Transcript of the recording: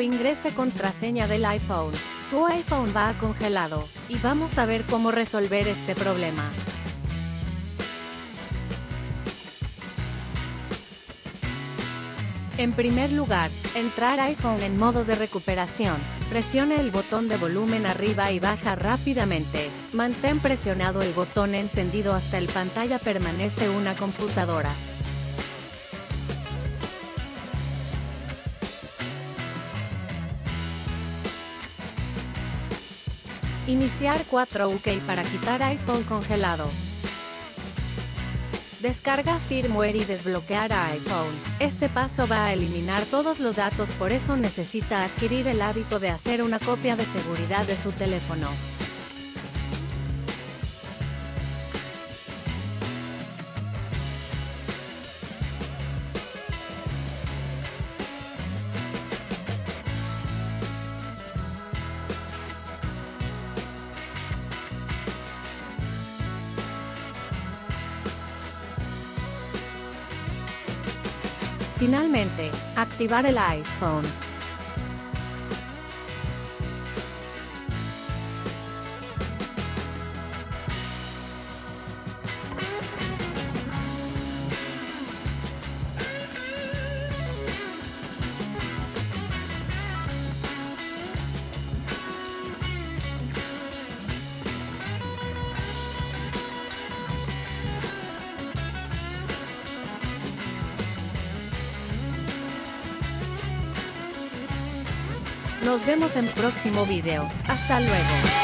Ingrese contraseña del iPhone, su iPhone va congelado, y vamos a ver cómo resolver este problema. En primer lugar, entrar iPhone en modo de recuperación. Presione el botón de volumen arriba y baja rápidamente. Mantén presionado el botón encendido hasta el pantalla permanece una computadora. Iniciar 4UK para quitar iPhone congelado. Descarga firmware y desbloquear iPhone. Este paso va a eliminar todos los datos por eso necesita adquirir el hábito de hacer una copia de seguridad de su teléfono. Finalmente, activar el iPhone. Nos vemos en próximo video. Hasta luego.